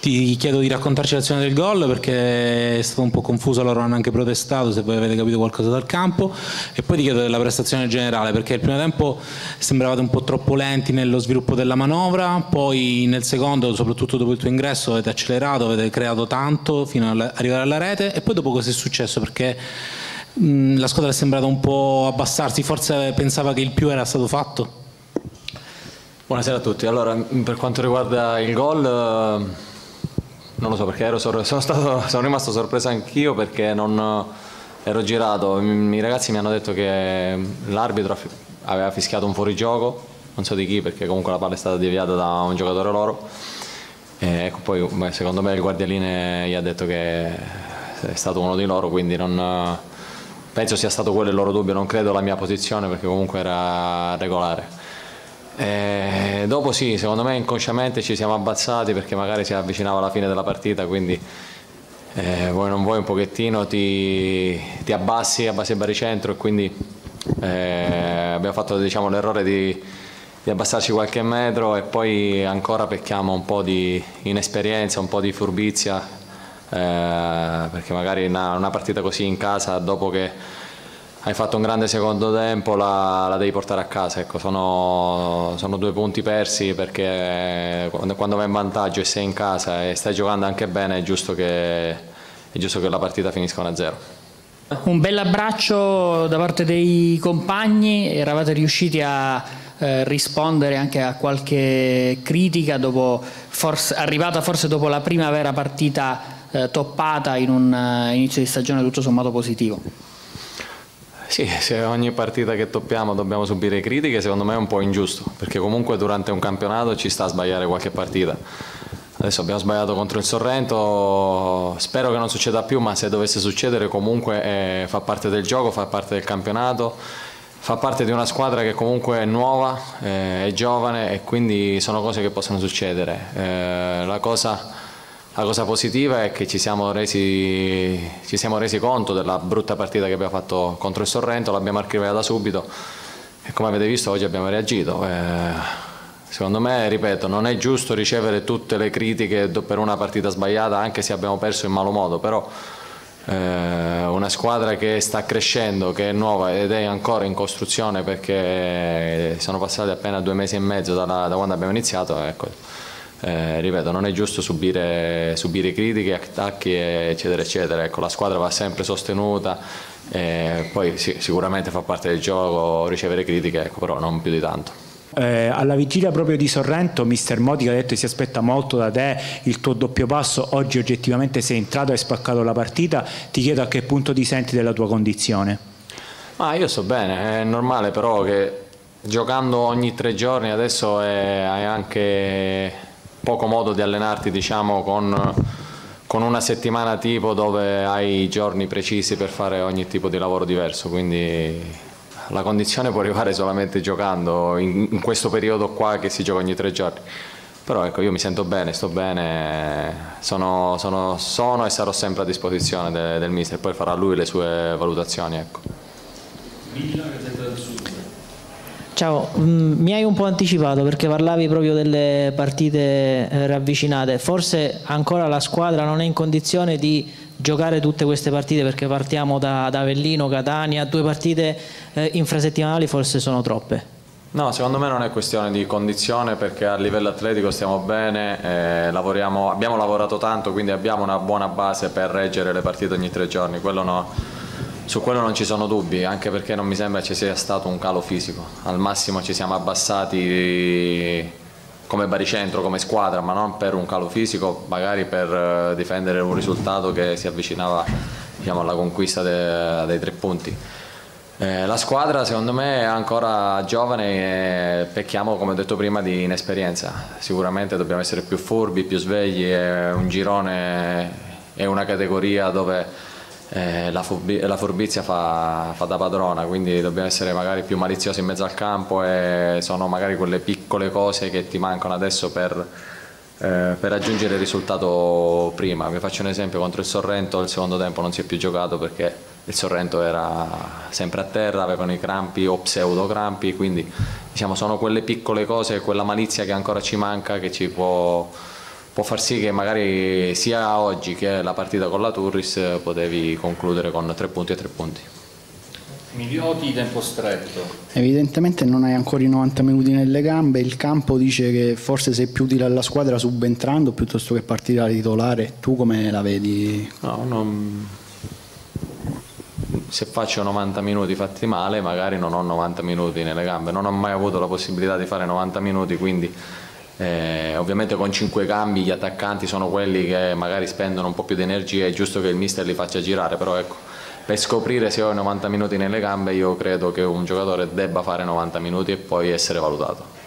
Ti chiedo di raccontarci l'azione del gol perché è stato un po' confuso, loro hanno anche protestato, se voi avete capito qualcosa dal campo e poi ti chiedo della prestazione generale perché il primo tempo sembravate un po' troppo lenti nello sviluppo della manovra, poi nel secondo, soprattutto dopo il tuo ingresso, avete accelerato, avete creato tanto fino ad arrivare alla rete e poi dopo cosa è successo? Perché mh, la squadra è sembrata un po' abbassarsi, forse pensava che il più era stato fatto? Buonasera a tutti, allora per quanto riguarda il gol non lo so perché ero, sono, stato, sono rimasto sorpreso anch'io perché non ero girato, i ragazzi mi hanno detto che l'arbitro aveva fischiato un fuorigioco, non so di chi perché comunque la palla è stata deviata da un giocatore loro. E ecco, poi secondo me il guardialine gli ha detto che è stato uno di loro, quindi non, penso sia stato quello il loro dubbio, non credo la mia posizione perché comunque era regolare. E dopo sì, secondo me inconsciamente ci siamo abbassati perché magari si avvicinava la fine della partita, quindi eh, vuoi non vuoi un pochettino ti, ti abbassi, abbassi il baricentro e quindi eh, abbiamo fatto diciamo, l'errore di, di, abbassarci qualche metro e poi ancora pecchiamo un po' di inesperienza, un po' di furbizia, eh, perché magari una, una partita così in casa dopo che hai fatto un grande secondo tempo, la, la devi portare a casa. Ecco, sono, sono, due punti persi perché quando, quando, vai in vantaggio e sei in casa e stai giocando anche bene è giusto che, è giusto che la partita finisca 1-0. Un bel abbraccio da parte dei compagni, eravate riusciti a eh, rispondere anche a qualche critica dopo, forse, arrivata forse dopo la prima vera partita eh, toppata in un uh, inizio di stagione tutto sommato positivo. Sì, se ogni partita che toppiamo dobbiamo subire critiche, secondo me è un po' ingiusto, perché comunque durante un campionato ci sta a sbagliare qualche partita. Adesso abbiamo sbagliato contro il Sorrento, spero che non succeda più, ma se dovesse succedere comunque eh, fa parte del gioco, fa parte del campionato, fa parte di una squadra che comunque è nuova, eh, è giovane e quindi sono cose che possono succedere. Eh, la cosa la cosa positiva è che ci siamo, resi, ci siamo resi conto della brutta partita che abbiamo fatto contro il Sorrento, l'abbiamo archiviata subito e come avete visto oggi abbiamo reagito. Eh, secondo me, ripeto, non è giusto ricevere tutte le critiche per una partita sbagliata anche se abbiamo perso in malo modo, però eh, una squadra che sta crescendo, che è nuova ed è ancora in costruzione perché sono passati appena due mesi e mezzo da, da quando abbiamo iniziato, ecco, eh, ripeto, non è giusto subire, subire critiche, attacchi eccetera eccetera, ecco, la squadra va sempre sostenuta, eh, poi sì, sicuramente fa parte del gioco ricevere critiche, ecco, però non più di tanto. Eh, alla vigilia proprio di Sorrento, mister Modica ha detto che si aspetta molto da te, il tuo doppio passo, oggi oggettivamente sei entrato e hai spaccato la partita, ti chiedo a che punto ti senti della tua condizione? Ma io sto bene, è normale però che giocando ogni tre giorni adesso è, hai anche poco modo di allenarti diciamo, con, con, una settimana tipo dove hai giorni precisi per fare ogni tipo di lavoro diverso, quindi la condizione può arrivare solamente giocando in, in questo periodo qua che si gioca ogni tre giorni. Però ecco, io mi sento bene, sto bene, sono, sono, sono e sarò sempre a disposizione de, del mister, poi farà lui le sue valutazioni. Ecco. Ciao, mm, mi hai un po' anticipato perché parlavi proprio delle partite eh, ravvicinate, forse ancora la squadra non è in condizione di giocare tutte queste partite perché partiamo da, da Avellino, Catania, due partite eh, infrasettimanali forse sono troppe. No, secondo me non è questione di condizione perché a livello atletico stiamo bene, eh, abbiamo lavorato tanto quindi abbiamo una buona base per reggere le partite ogni tre giorni, quello no su quello non ci sono dubbi, anche perché non mi sembra ci sia stato un calo fisico. Al massimo ci siamo abbassati come baricentro, come squadra, ma non per un calo fisico, magari per eh, difendere un risultato che si avvicinava diciamo, alla conquista de, dei tre punti. Eh, la squadra secondo me è ancora giovane e pecchiamo, come ho detto prima, di inesperienza. Sicuramente dobbiamo essere più furbi, più svegli, è un girone, è una categoria dove eh, la, la, furbizia fa, fa, da padrona, quindi dobbiamo essere magari più maliziosi in mezzo al campo e sono magari quelle piccole cose che ti mancano adesso per, eh, per raggiungere il risultato prima. Vi faccio un esempio, contro il Sorrento il secondo tempo non si è più giocato perché il Sorrento era sempre a terra, avevano i crampi o pseudo crampi, quindi diciamo, sono quelle piccole cose, quella malizia che ancora ci manca che ci può può far sì che magari sia oggi che la partita con la Turris potevi concludere con tre punti e tre punti. Milioti tempo stretto. Evidentemente non hai ancora i 90 minuti nelle gambe, il campo dice che forse sei più utile alla squadra subentrando piuttosto che partire da titolare, tu come la vedi? No, non... Se faccio 90 minuti fatti male magari non ho 90 minuti nelle gambe, non ho mai avuto la possibilità di fare 90 minuti quindi eh, ovviamente con 5 cambi gli attaccanti sono quelli che magari spendono un po' più di energia, è giusto che il mister li faccia girare, però ecco per scoprire se ho 90 minuti nelle gambe io credo che un giocatore debba fare 90 minuti e poi essere valutato.